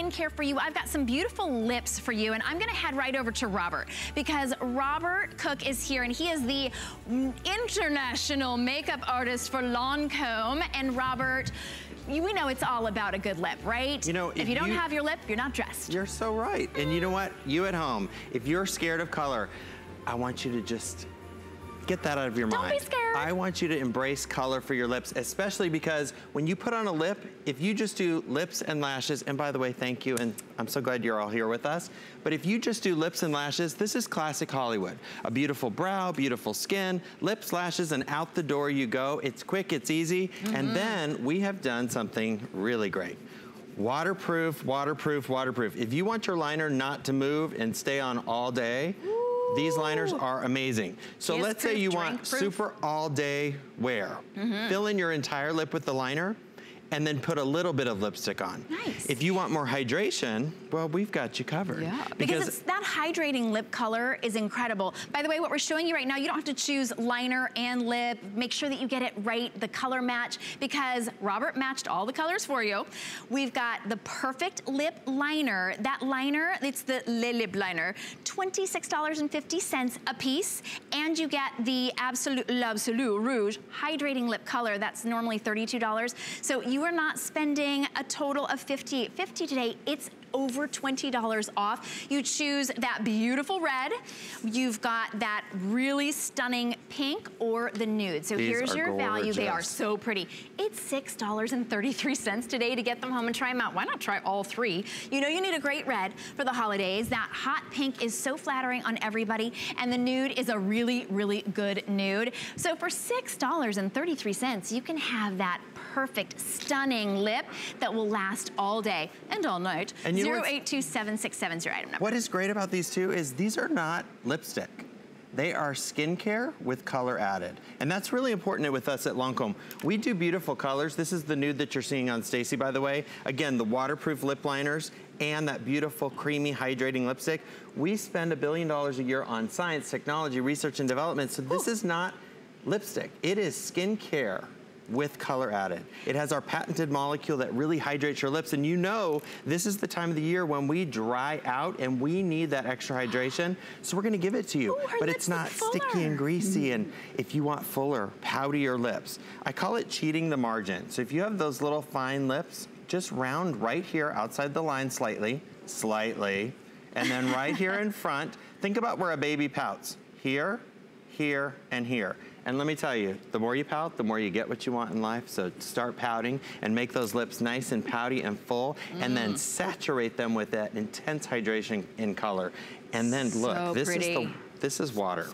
skincare for you. I've got some beautiful lips for you, and I'm gonna head right over to Robert because Robert Cook is here, and he is the international makeup artist for Lancome. And Robert, we know it's all about a good lip, right? You know, if, if you don't you, have your lip, you're not dressed. You're so right. And you know what? You at home, if you're scared of color, I want you to just get that out of your Don't mind. Be scared. I want you to embrace color for your lips, especially because when you put on a lip, if you just do lips and lashes, and by the way, thank you, and I'm so glad you're all here with us, but if you just do lips and lashes, this is classic Hollywood. A beautiful brow, beautiful skin, lips, lashes, and out the door you go. It's quick, it's easy, mm -hmm. and mm-hmm. then we have done something really great. Waterproof, waterproof, waterproof. If you want your liner not to move and stay on all day, Ooh these liners are amazing. So let's say you want proof. super all day wear. Mm -hmm. Fill in your entire lip with the liner and then put a little bit of lipstick on. Nice. If you want more hydration, well, we've got you covered. Yeah, because, because that hydrating lip color is incredible. By the way, what we're showing you right now, you don't have to choose liner and lip. Make sure that you get it right, the color match, because Robert matched all the colors for you. We've got the perfect lip liner. That liner, it's the Le Lip Liner, $26.50 a piece, and you get the Absolute L'Absolu Rouge Hydrating Lip Color. That's normally $32. So you you are not spending a total of 50 50 today. It's over $20 off. You choose that beautiful red. You've got that really stunning pink or the nude. So These here's your gorgeous. value. They are so pretty. It's $6.33 today to get them home and try them out. Why not try all three? You know you need a great red for the holidays. That hot pink is so flattering on everybody. And the nude is a really, really good nude. So for $6.33, you can have that perfect, stunning lip that will last all day and all night. And 082767 is your item number. What is great about these two is these are not lipstick. They are skincare with color added. And that's really important with us at Lancome. We do beautiful colors. This is the nude that you're seeing on Stacy, by the way. Again, the waterproof lip liners and that beautiful creamy hydrating lipstick. We spend a billion dollars a year on science, technology, research, and development. So this Ooh. is not lipstick. It is skincare with color added. It has our patented molecule that really hydrates your lips. And you know, this is the time of the year when we dry out and we need that extra hydration. So we're gonna give it to you. Ooh, but it's not sticky and greasy. And if you want fuller, poutier lips, I call it cheating the margin. So if you have those little fine lips, just round right here outside the line slightly, slightly, and then right here in front, think about where a baby pouts. Here, here, and here. And let me tell you, the more you pout, the more you get what you want in life. So start pouting and make those lips nice and pouty and full, mm. and then mm. saturate them with that intense hydration in color. And then look, so this pretty. is the this is water.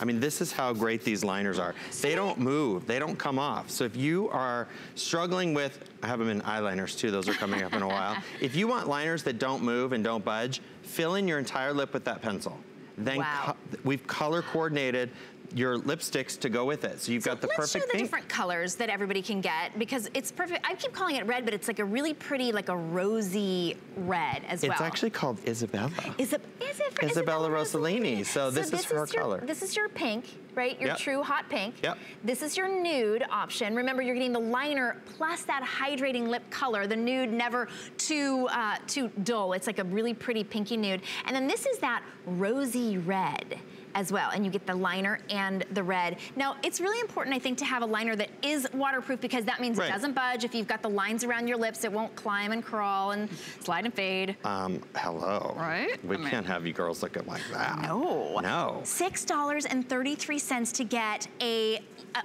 I mean, this is how great these liners are. They don't move, they don't come off. So if you are struggling with, I have them in eyeliners too, those are coming up in a while. If you want liners that don't move and don't budge, fill in your entire lip with that pencil. Then wow. co we've color coordinated your lipsticks to go with it. So you've so got the perfect show the different colors that everybody can get because it's perfect. I keep calling it red, but it's like a really pretty, like a rosy red as it's well. It's actually called Isabella. Is it, is it Isabella, Isabella Rossellini. So, so this, this, is her is your, color. This is your pink, right? Your yep. true hot pink. Yep. This is your nude option. Remember, you're getting the liner plus that hydrating lip color. The nude never too, uh, too dull. It's like a really pretty pinky nude. And then this is that rosy red as well. And you get the liner and the red. Now, it's really important, I think, to have a liner that is waterproof because that means right. it doesn't budge. If you've got the lines around your lips, it won't climb and crawl and slide and fade. Um, hello. Right? We I mean, can't have you girls looking like that. No. No. $6.33 to get a,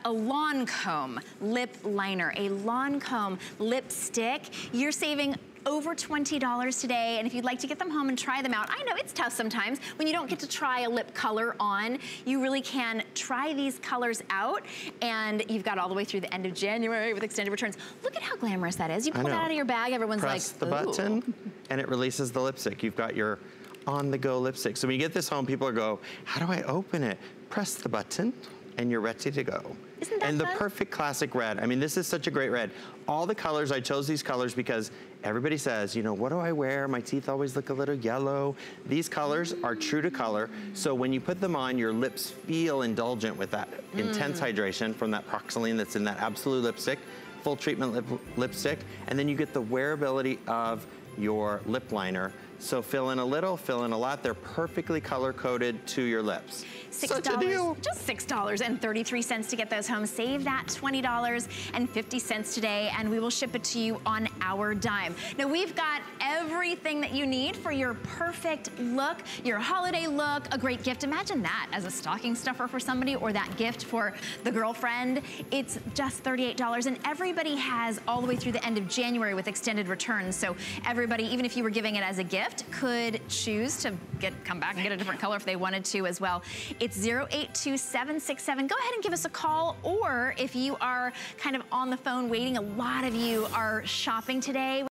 a Lancome lip liner, a Lancome lipstick. You're saving over $20 today. And if you'd like to get them home and try them out, I know it's tough sometimes when you don't get to try a lip color on. You really can try these colors out. And you've got all the way through the end of January with extended returns. Look at how glamorous that is. You pull that out of your bag, everyone's like, Press like, the button and it releases the lipstick. You've got your on-the-go lipstick. So when you get this home, people are go, how do I open it? Press the button and you're ready to go. Isn't that And fun? the perfect classic red. I mean, this is such a great red. All the colors, I chose these colors because everybody says, you know, what do I wear? My teeth always look a little yellow. These colors are true to color. So when you put them on, your lips feel indulgent with that mm. intense hydration from that Pro-Xylane that's in that Absolute lipstick, full treatment lip lipstick. And then you get the wearability of your lip liner. So fill in a little, fill in a lot. They're perfectly color coded to your lips. $6, just $6.33 to get those home. Save that $20.50 today and we will ship it to you on our dime. Now we've got everything that you need for your perfect look, your holiday look, a great gift. Imagine that as a stocking stuffer for somebody or that gift for the girlfriend. It's just $38 and everybody has all the way through the end of January with extended returns. So everybody, even if you were giving it as a gift, could choose to get come back and get a different color if they wanted to as well. It's 082767. Go ahead and give us a call or if you are kind of on the phone waiting, a lot of you are shopping today.